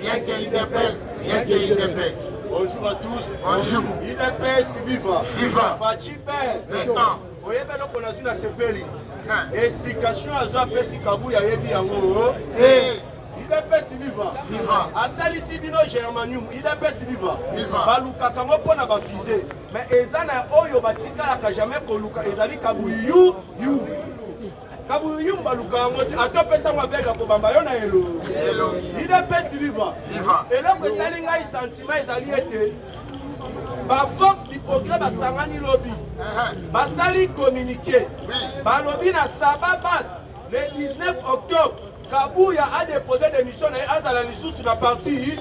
Rien que l'UDPS, rien que l'UDPS. Bonjour à tous. Bonjour. UDPS viva. Viva. Fatshi Père. Maintenant. oyebi eloko nazwi na sepeli explication azwa apesi kabuli ayebi yango idps viva atalisi bino germanium idps viva balukaka ngo mpo na bafise mais eza na oyo batikalaka jamais koluka ezali kabuyi yu yu kabuyumba aluka yango te ata opesa yango abele akobamba yo na elongi idepesi viva eloko esali ngai santima ezali ete baforce du progrès basangani lobi basali communiqué balobi na saba base le 19 octobre kabuya a déposé démission na ye azala lisusu na parti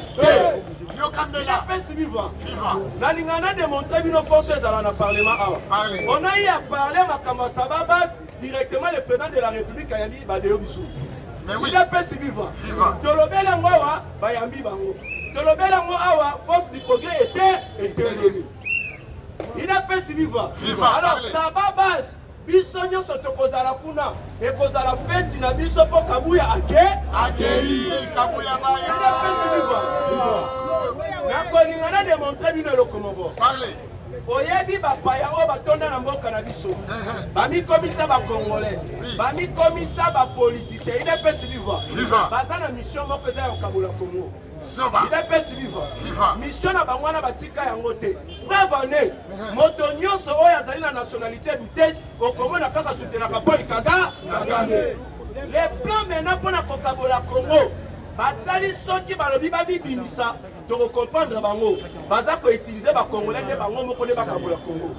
apesi viva nalinga na démontre bino poso ezala na parlement awa onayi ya parle makambo ya saba base directement le président de la république ayambi badeyo bisu il apesi vivant tolobeli yango awa bayambi bango tolobeli yango awa force du progrès ete etelemi il apesi vivant alors saba base biso nyonso tokozala kuna ekozala feti na biso mpo kabuya ake akei kabuya bayo nakolinga na demontre bino eloko moko oyebi bapaya oyo batonda na mboka na biso bamikomisa bacongolais bamikomisa bapoliticien idps viva baza na mission moko eza ya kokabola congo idps viva mission na bango wana batika yango te preuve ane moto nyonso oyo azali na nationalité dutese okomona kaka sutenaka poli kaga kagame le plan maintenant mpo na kokabola congo batali soki balobi bamibimisa toko comprendre bango baza ko utiliser ba congolais nde bango moko nde bakabola congo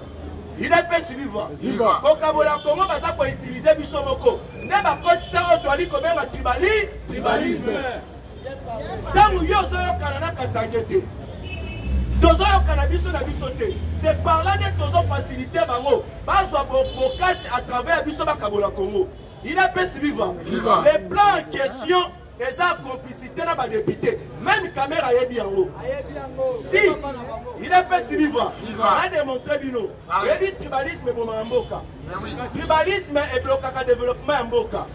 udps viva kokabola congo baza ko utiliser biso moko nde bakotisa oyo toali kobenga tribali tribalisme ntango yo ozoyokana na katange te tozoyokana biso na biso te se par là nde tozofasilite bango bazwa bokasi à travers biso bakabola congo il apesi viva le plan en question eza complicité na badepute meme kamera ayebi yango si il est fait silivra ademontre bino oyebi tribalisme ebomaka mboka tribalisme eblokaka développement ya mboka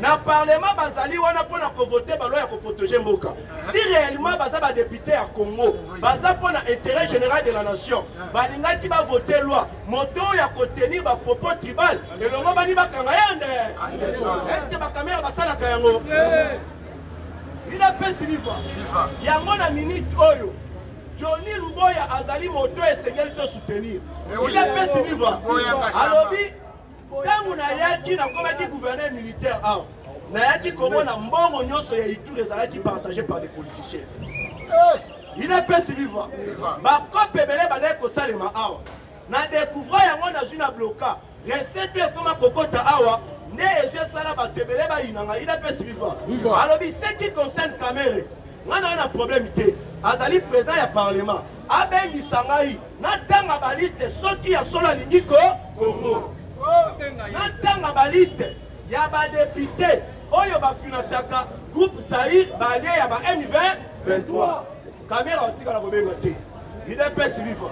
na parlement bazali wana mpo na kovote baloi ya koprotege mboka si réellement baza badepute ya congo baza mpo na intérêt général de la nation balingaki bavote loi moto oyo akotenir bapropos tribal elongobani bakanga ye nde eske bakamera basalaka yango bina pesi liva yango na minute oyo joni luboya azali moto esengeli to soutenir bina pesi liva alobi ntango nayaki nakomaki gouverneur militaire awa nayaki komona mbongo nyonso ya iture ezalaki partage par des politiciens eh! inapesi viva bakope ebele bandaki kosalema awa na découvra yango nazwi na bloka recette ekoma kokota awa nde ezwi esala bato ebele bayinanga inapesi viva alobi seki concerne kamere ngai nayo na problème te azali président ya parlement abengisa ngai Natanga ba liste soki ya solo alingi ko Congo. Natanga ba liste ya ba députés oyo ba finançaka groupe Zaïre ba alliés ya ba M20 23. Kamera otikala kobenga te. Udps vivre.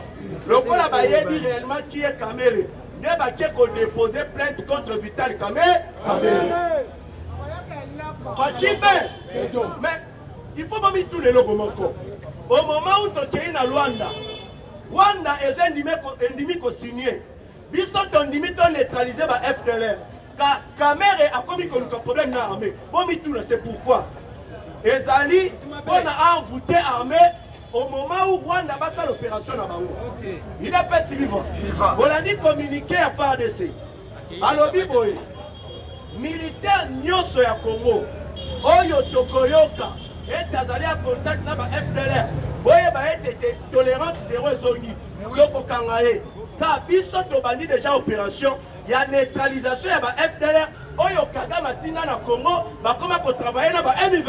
Lokola bayebi réellement qui est Kamere nde bake kodépose plainte contre Vital Kamere. Kamere. Facibe. Mais il faut bamituna eloko moko au moment où tokei na rwanda rwanda eza endimi kosigne biso tondimi toneutralize ba fdlr ka kamere akomi koluka problème na armée bomituna c'est pourquoi ezali mpo na envoute armée au moment où rwanda basala opération na bango idps vivant bolandi communiqué ya fardc alobi boye militaire nyonso ya congo oyo tokoyoka ete azali ya contact na ba fdlr boyeba ete te tolerance zero ezongi tokokanga ye ka biso tobandi deja opération ya neutralisation ya ba fdlr oyo kagame atinda na congo bakoma kotravaille na ba miv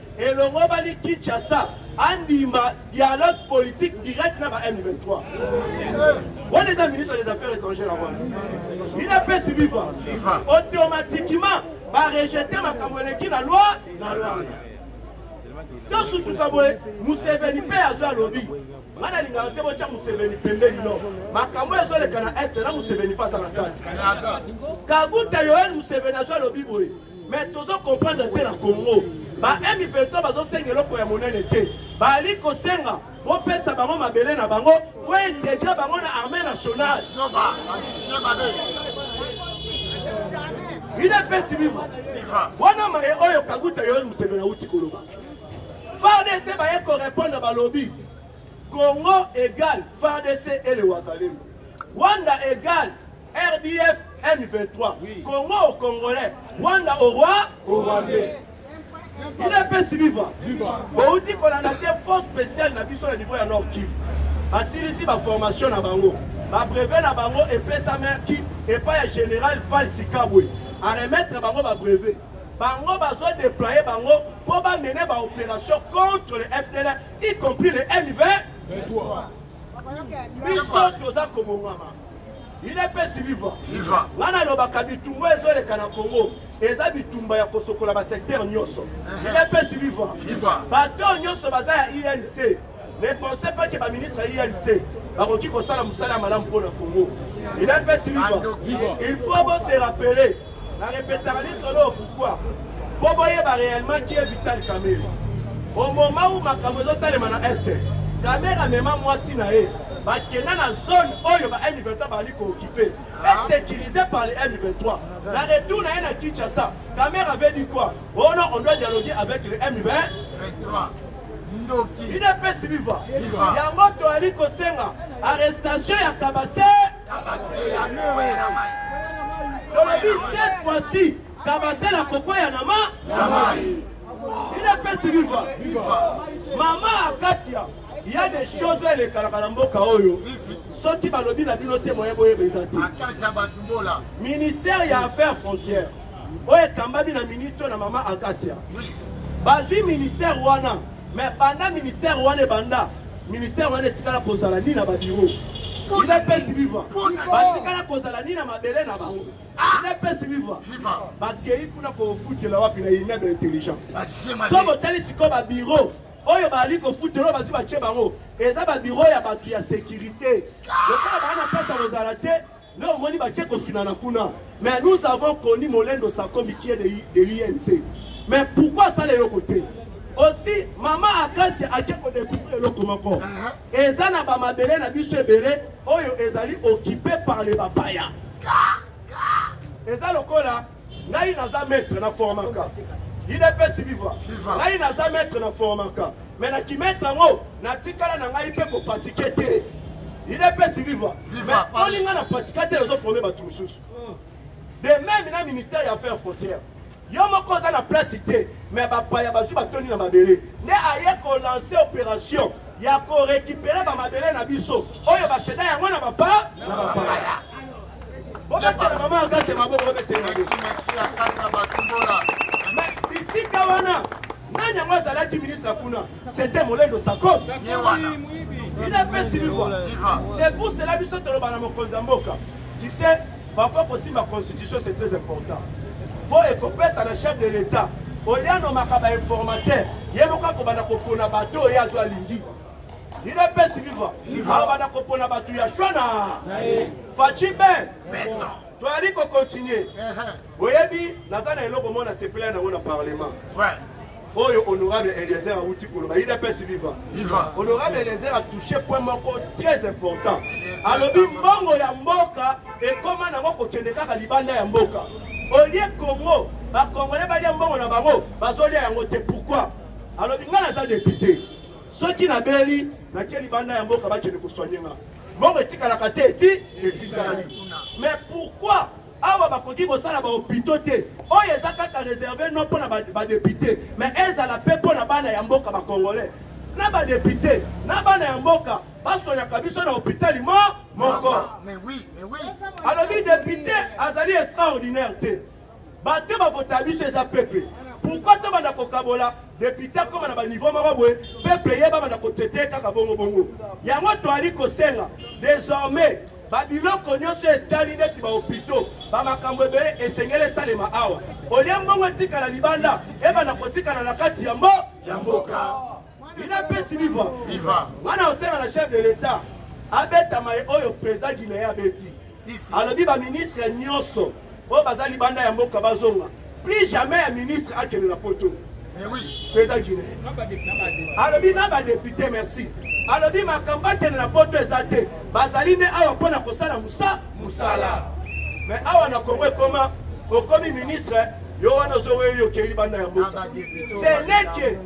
elongobani kinshasa andima dialogue politique direct na ba m23 wana eza ministre des affaires étrangères wana il apesi viva automatiquement barejete makambo eleki na loi na loi tosutuka boye museveni mpe azo alobi ngai nalingaka te botya museveni pembeni no makambo oyo ezoleka na este na museveni mpe aza na kati kaguta yoel museveni azo alobi boye Mais tozo comprendre te na Congo. Ba M23 bazo senga eloko ya monene te. Bali ko senga bopesa bango mabele na bango po integre bango na armée nationale. Zoba, achie mabe. Udps viva. Wana maye oyo Kaguta Yoel Museveni auti koloba. FARDC baye ko répondre balobi. Congo égale FARDC et le Wazalendo. Rwanda égale RDF M23. Oui. Congo au Congolais. Rwanda au roi. Au Rwandais. Il est pas si vivant. Vivant. Bon, dit qu'on a été force spéciale na biso na niveau ya Nord Kivu. Basilisi ba formation na bango. Ba brevet na bango epesa merki epa ya général Falsi Kabwe. A remettre bango ba brevet. bango bazo déployer bango mpo bamene baopération contre le fdl y compris le mv 23 biso toza kobongama udps viva viva nga nalobaka bitumba ezoleka na congo eza bitumba ya kosokola basecteur nyonso udps uh-huh. viva viva bato nyonso baza ya inc e ne pense pas ke baministre ya inc e bakoki kosala mosala ya malamu mpo na congo udps viva il faut bose rappeler Na repetaka lisolo oyo pourquoi? Mpo boyeba réellement qui est Vital Kamerhe. Au moment où makambo ezosalema na Est, Kamerhe amema mwasi na ye bakenda na zone oyo ba M23 bazali kookipe et sécurisé par les M23. Na retour na ye na Kinshasa, Kamerhe avait dit quoi? Oh non, on doit dialoguer avec les M23. Ndoki. Inapesi viva. Yango toali kosenga arrestation ya Kabase olobi cette fois-ci kabasele akokweya na ma na mai inapesi viva mama akatia ya de choses oyo elekalaka na mboka oyo soki balobi na bino te moye boyeba eza te ministère ya affaires foncières oyo ekambami na minito na mama akasia bazwi ministère wana Mais banda ministère wana ebanda, ministère wana etikala kozala ni na ba bureau. Il est pesi viva. Batikala kozala ni na mabele na bango. Ah! Il est pesi viva. Bakei kuna kofutela wapi na immeuble intelligent. So botali sikoyo ba bureau oyo bazali kofutela oyo bazwi batye bango eza babiro ya bato ya sekirite lokola baa na mpasi ya kozala te Non, omoni batie kofinana kuna mais nous avons connu molendo sako mikie de, de l'unc mais pourquoi asala eloko te aussi mama akasi ake kodekuvre eloko moko eza na bamabele na biso ebele oyo ezali okipe par le bapaya eza lokola ngai naza maître na formaka idps viva ngai naza maître na formaka me na kimaître yango natikala na ngai mpe kopatike te idps viva me olinga na patika te nazoforme bato mosusu hmm. de même na ministère ya affaires frontières yo moko oza na place te me bapaya bazwi batoni na mabele nde aye kolanse opération ya korekipere bamabele na biso oyo baseda yango na bapa na bapaya bobetela mama akase maboko bobetela bisika wana nani yango azalaki ministre kuna c'était molendo sako il a pesi liwa c'est pour cela biso toloba na mokonzi ya mboka tu sais parfois kosimba constitution c'est très important mpo ekopesa na chef de l'état olia nomaka bainformateur ye moko akobanda kopona bato oyo azwa alingi Udps viva awa banda kopona bato ya shwa na faci ben toyali kokontinue uh-huh. oyebi naza na eloko moko nasepela yango na parlement oyo honorable eliezer awuti koloba udps viva honorable eliezer atouche point moko très important alobi mbongo ya mboka ekóma nango kokende kaka libanda ya mboka olie congo bakongole balia mbongo na bango bazolia yango te pourkui alobi ngai naza depute soki nabeli nake libanda ya mboka bakende kosoigne nga moko etikalaka te ti etikali mais pourquoi awa bakoki kosala bahopito te oyo eza kaka réserve no mpo na badepute mais ezala mpe mpo na bana ya mboka bacongolais na badepute na bana ya mboka basonyaka biso na hopitali mo moko alobi depute azali extraordinaire te bate bavota biso eza peuple pourkoi tobanda kokabola depute akoma na baniveau moko boye peuple ye babanda kotraite kaka bongo bongo yango toali kosenga désormais babiloko nyonso etali neti bahopitau bamakambo ebele esengeli esalema awa olie mbongo etikala libanda ebanda kotikala na kati ya mbo ya mboka inapesi viva wana osenga na chef de l'etat abetama ye oyo président guinéen abeti alobi baministre nyonso oyo baza libanda ya mboka bazonga plus jamais ya ministre akende na poto président guinéen alobi na badepute merci alobi makambo akende na poto eza te bazali nde awa mpo na kosala musa mosala mais awa na kongo ekoma okomi ministre yo wana ozoweli okei libanda ya mboka seleke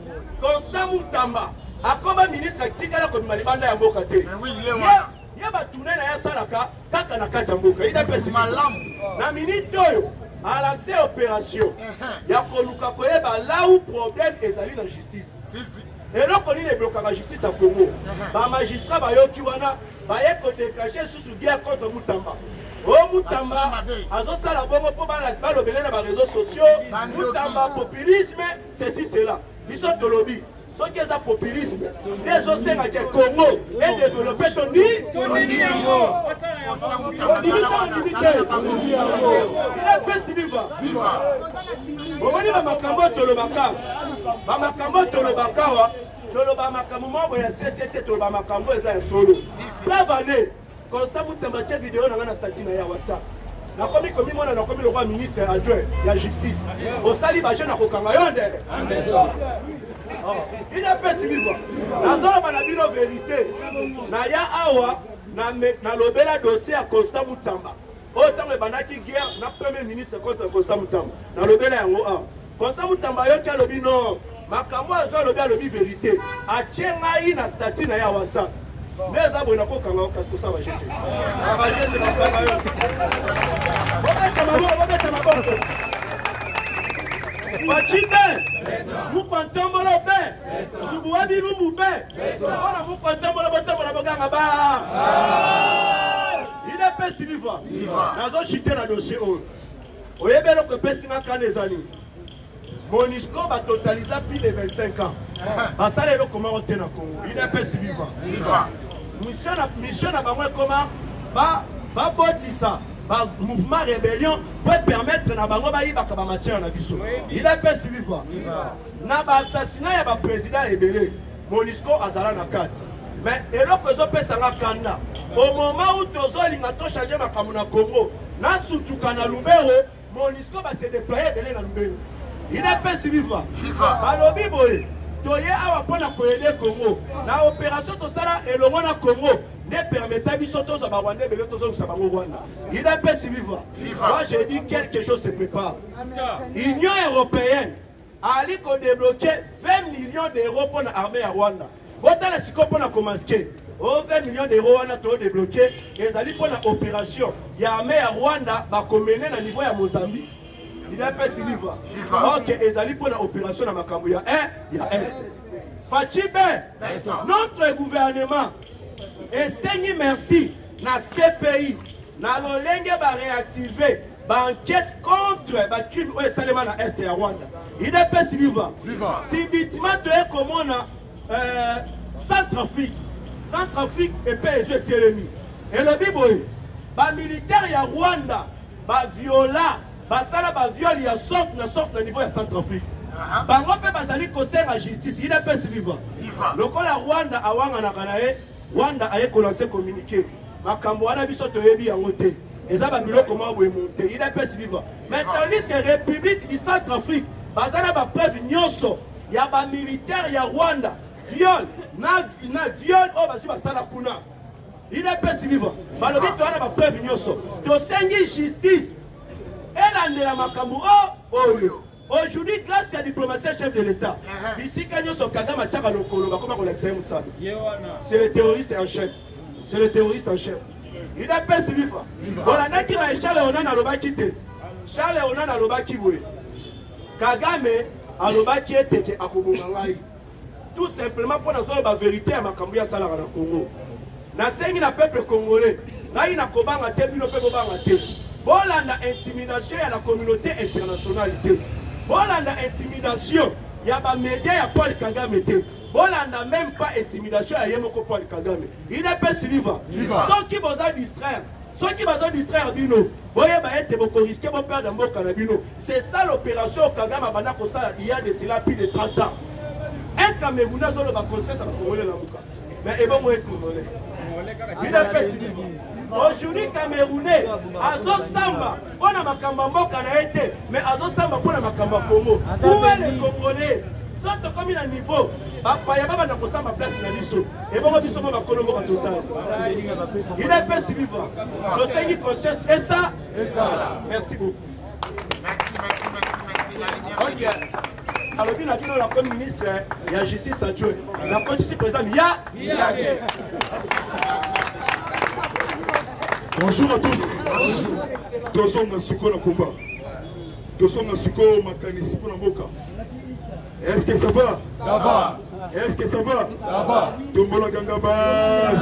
Constant Mutamba akoba ministre atikala kobima libanda ya mboka te. Eh ye batuna na ye asalaka kaka na kati ya mboka idps malamu na minite oyo alance opération ya koluka koyeba lau problème ezali na justice eloko nini eblokaka justice ya congo bamagistrat bayoki wana baye kodekage lisusu guerre contre mutamba o oh, mutamba azosala bongo mpo balobele na bareseau sociaux mutamba populisme ceci cela biso tolobi soki eza populisme nde ezosenga ke congo edevelope toni tondimi yango tondimi to ondimi te epesi viva omoni bamakambo oyo tolobaka bamakambo oyo tolobaka wa toloba makambo moko ya sese te toloba makambo oyo eza ya solo plavane Constant Mutamba tya video na nga na statut na ya WhatsApp. nakomi komimona nakomi lokola ministre adjoint ya justice osali baje na kokanga yo nde inapesi liwa nazoloba na bino verité naya awa nalobela dossier ya constat mutamba oyo ntango ebandaki guerre na premier ministre contre constat mutamba nalobela yango awa Constant Mutamba yoki alobi non makambo azo alobi alobi verite atie ngai na statut na ye ya whatsapp nde eza boye nakokanga kasi kosala jete abalete nakokanga yo bobeta maboko bobeta maboko bacibe mukwantombolo be zubu wa bilumbu be mpona mukwantombolo botombola boganga ba idepesi viva nazoshite na dossier oyo oyebi eloko epesi nga kanda eza nini monisco batotalisa plus de 25 ans basala eloko moko te na congo udps viva mission na bango ekoma babotisa ba mouvement rébellion mpo epermettre na bango bayibaka bamatière na biso udps viva na baassassinat ya baprésident ebele Monisco azala na kati. Mais eloko ezo pesa nga kanda. Au moment où tozo linga to changer makambo na Congo, na sutuka na Lubero, Monisco ba se déployer belé na Lubero. Il est pesi viva. Viva. Balobi boye. toye awa mpo na koyede congo na opération tosala elongo na congo ne permeta biso tozwa barwanda ebele tozongisa bango rwanda idps viva moi je dis quelque chose se prépare union européenne Ali ko débloquer 20 millions d'euros pour l'armée ya Rwanda. Botala siko pour na komaske. Oh 20 millions d'euros wana to débloquer ezali pour na opération ya armée ya Rwanda ba komene na niveau ya Mozambique. Il a pas Siliva. OK, ezali pour na opération na makambo ya eh ya est. Fachibe. Notre gouvernement esengi merci na CPI na lolenge ba réactiver ba enquête contre ba crime oyo esalema na est ya rwanda idps viva sibitima toye komona euh, centre afrique centre afrique epe ezo etelemi elobi boye bamilitaire ya rwanda baviola basala baviole ya sorte na sorte na niveau ya centre afrique bango mpe bazali kosenga justice idps viva lokola rwanda awanganaka na ye Wanda aye kolanse communiqué makambo wana biso toyebi yango te eza babiloko mwa boye monte idps viva mais tandis que république du centre afrique baza na bapreuve nyonso ya bamilitaire ya rwanda viol na, na viol oyo bazwi basala kuna idps viva balobi toza na bapreuve nyonso tosengi justice elandela makambo oyo Aujourd'hui grâce ya diplomatie ya chef de l'Etat, bisika nyonso Kagame atiaka lokolo bakoma kolakisa ye mosala. C'est le terroriste en chef. C'est le terroriste en chef. Udps viva. Bolandaki na Charles Onan alobaki te. Charles Onan alobaki boye. Kagame alobaki ete ke akoboma ngai. tout simplement mpo nazoloba verite ya makambo ye asalaka na congo nasengi na peuple congolais ngai nakobanga te bino mpe bobanga te bolanda intimidation ya la communauté internationale te bolanda intimidation ya bamedia ya paul kagame te bolanda même pas intimidation ya ye moko paul kagame idps liva soki boza distraire soki bazo distraire bino boyeba ete bokoriske boperde mboka na bino C'est ça l'opération Kagame abanda kosala il y a de cela plus de 30 ans. Un Camerounais azoloba conscience ya bakongole lamuka. Mais ebongo esi mongole. Bina pesi bibi. Aujourd'hui Camerounais azosamba mpo na makambo ya mboka na ye te, mais azosamba mpo na makambo ya Congo. Où est le Congolais? So tokomi na niveau bapaya babanda kosamba place na biso ebongo biso mwa bakolo mboka tozala ina epesi biva tosengi conscience esa merci beaucoup alobi na bino na komi ministre ya justice adjoint na kotisi mpenza miya bonjour à tous tozonga sikoyo na komba tozonga sikoyo makanisi mpo na mboka est ce que ça va ça va est ce que ça va ça va tombolaka nga base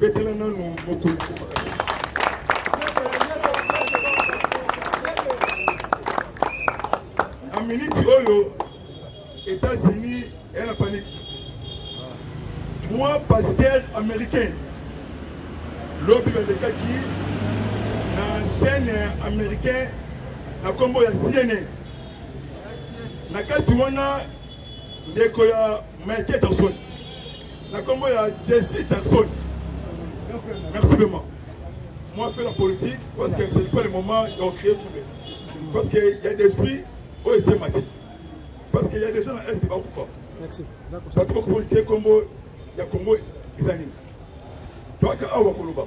betela nanu mokonzi makasi na miniti oyo états-unis eya na paniki trois pasteurs américains lobi balekaki na chaîne américain na nkombo ya cna na kati wana ndeko ya michael jackson na kombo ya jesse jackson merci vraiment moi fait la politique parce que c'est pas le moment d'en créer tout parce que il y a des esprits oyo oh, esemati parce que il y a des gens na est bakufa bato bakomoni te kombo ya congo eza nini toyaka awa koloba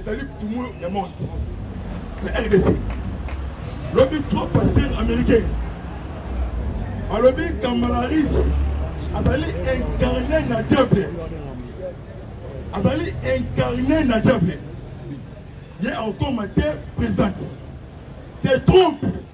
ezali pumo ya monte na rdc lobi trois pasteur américain balobi kamalaris azali incarne na diable azali incarne na diable ye akokoma te présidente se trompe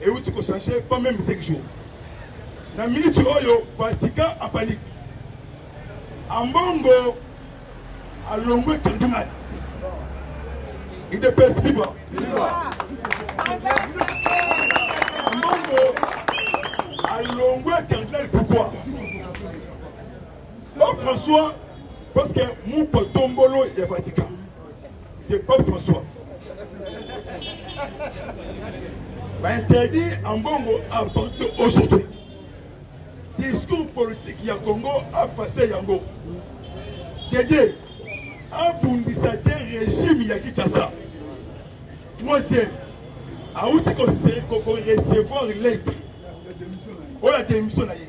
ewuti ko changer pas même 5 jours na minute oyo vatican apaniki ambongo alongwe cardinal udps viva ambongo alongwe cardinal pourquoi pape françois parce que mupa tombolo ya vatican C'est pas pour soi. Bah, interdit en bongo à partir aujourd'hui. Discours politique ya Congo a facé yango. Dédé, abundisa te régime ya Kinshasa. Troisième, auti ko recevoir lettre. Oyo ya démission na ye.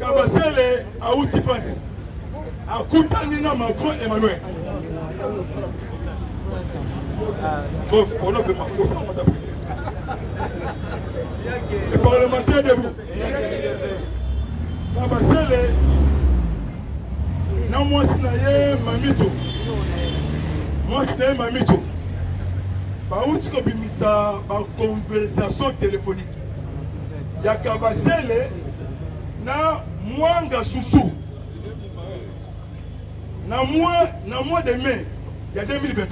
kabasele auti france akutani na macron emmanuel bof ono mpe makosa mata mpe le parlementaire debout kabasele na mwasi na ye mamito mwasi na ye mamito bauti kobimisa baconversation téléphonique ya kabasele na mwanga susu na mois na mois de mai ya 2023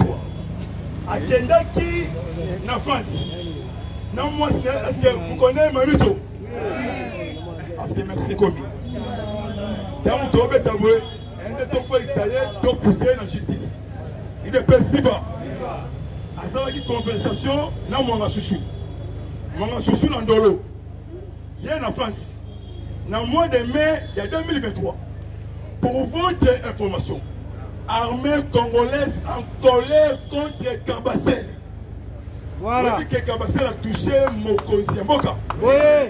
akendaki na france na mwasi na parce que vous connaissez mamito parce que merci ekomi ntango tobeta boye ende tokweyisa ye topuse ye na justice udps viva asalaki conversation na mwanga susu mwanga susu na ndolo ye na france na mois de mai ya 2023 pour votre information armée congolaise en colère contre kabasele voilà. que kabasele a touché mokonzi ya mboka oui.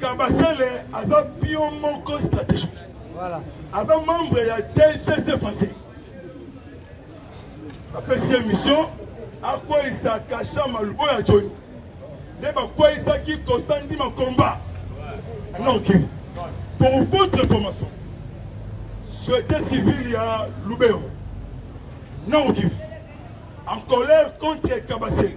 Kabasele aza pio moko stratégique. Voilà. Aza membre ya DGC français. Apesi émission akweyisa kasha malubo ya Johnny. Nde bakweyisaki Constant Ndima combat. Non Kivu. Pour votre information, société civile ya Lubero. Non Kivu. En colère contre Kabasele.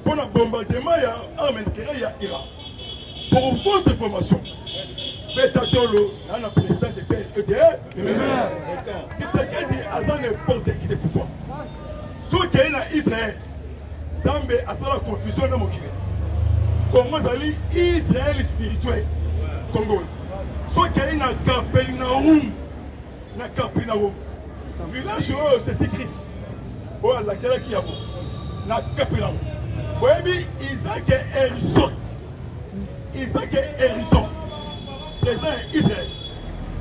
mpo na bombardement ya arme nucléaire ya iran pour votre information betatolo na na président de paix ete tisekedi aza na eporte kite pouvoir soki aye na israel nzambe asala confusion na mokili kongo ezali israel spirituel kongo soki aye na capernaum na kapi na wo village oyo jesus christ oyo alakelaki yango na kapi na wo boyebi isake erison isake erison président ya israel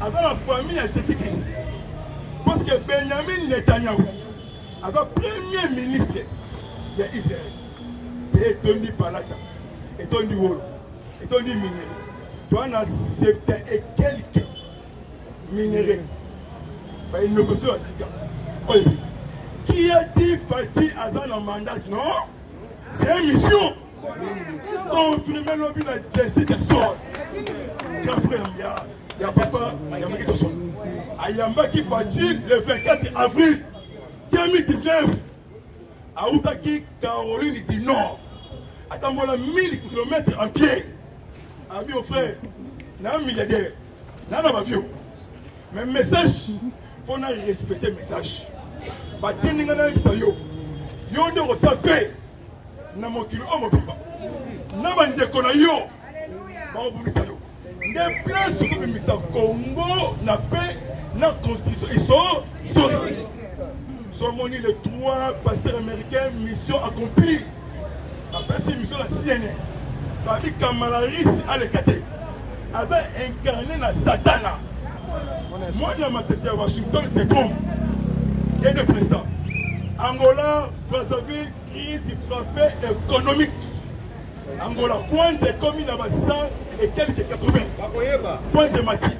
aza na famille ya jesus christ parce que benyamin netanyahu aza premier ministre ya israel mpe etondi palata etondi wolo etondi minere toa na septa ekelike minerais ba innovation ya sika oyo qui a dit Fatih aza na mandat non c'est mission confirmé lobi na Jesse Jackson grand frère ya ya papa ya Mike Jackson ayambaki Fatih le 24 avril 2019 autaki Caroline du Nord atambola 1000 km en pied ami au frère na milliardaire nana ba vieux mais message faut na respecter message batindi ngai nayebisa yo yo nde okotia mpe na mokili oyo mobimba na bandeko na yo bakobundisa yo nde place okobimisa congo na mpe na constitution iso historique somoni le 3 pasteur américain mission accomplie apesi miso na cnn babi kamala risi aleka te aza incarne na satana mwana matete ya washington se trompe kende président angola brazzaville crise frappe économique angola kwanza ekomi na basa ekelike 80 kwanza emati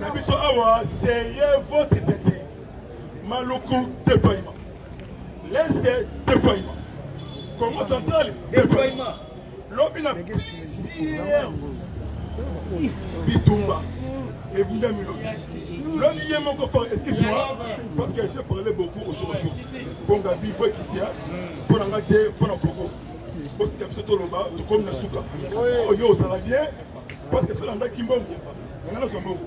na biso awa serieux votre senti maluku deploiement L'Est, déploiement. Congo central, déploiement. Lobi na plusieurs bitumba ebundami lobi lobi ye moko fort excuse moi parce que j'ai parlé beaucoup au jour au jour mpo ngabi mpo ekitia mpo na nga te mpo na koko botika biso toloba tokomi na suka oyo ozala bien parce que soki nandaki mbongo nanga nazwa mbongo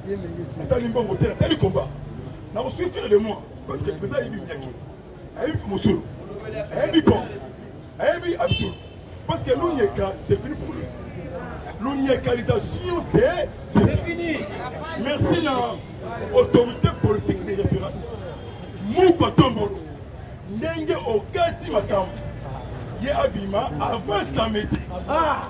natali mbongo te natali komba nakosuifire de moi parce que président ayebi miyake ayebi fimosolo ayebi bof ayebi absolo parce que lonyeka c'est fini pour lui lonyekalisation c'est fini merci na autorité politique de référence mukwa tombolo ndenge okati makambo ye abima avant samedi ah.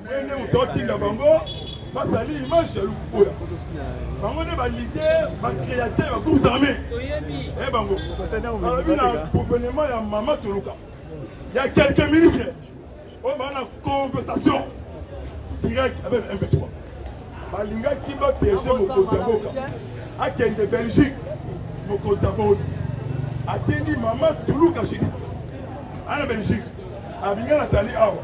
Ene utotinda bango basali image ya lukukoya bango nde balider bacreateur ya groupes armé e bango balobi na gouvernement ya mama toluka ya quelques ministre oyo baa na conversation direct avec mp3 balingaki bapiege mokonzi ya mboka akende belgique mokonzi ya boni atindi mama tuluka judith ana belgique abinga nazali awa